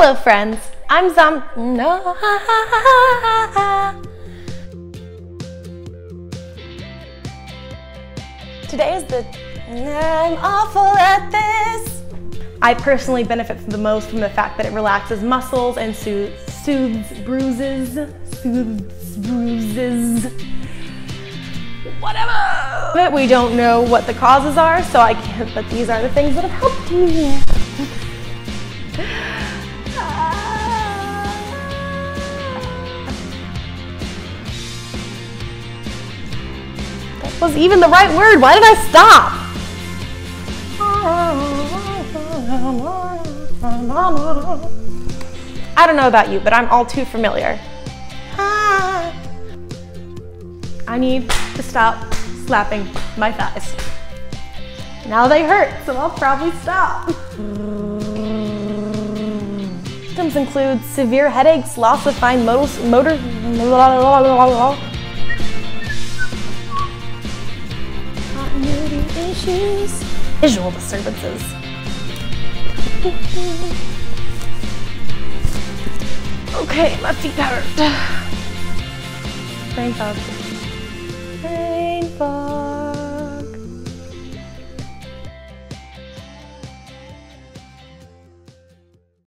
Hello, friends. I'm Zom. No. Today is the. I'm awful at this. I personally benefit the most from the fact that it relaxes muscles and soothes, soothes bruises. Soothes bruises. Whatever. But we don't know what the causes are, so I can't. But these are the things that have helped me. Was even the right word. Why did I stop? I don't know about you, but I'm all too familiar. I need to stop slapping my thighs. Now they hurt, so I'll probably stop. Symptoms include severe headaches, loss of fine motor, motor issues, visual disturbances. Okay, my feet hurt. Brain fog.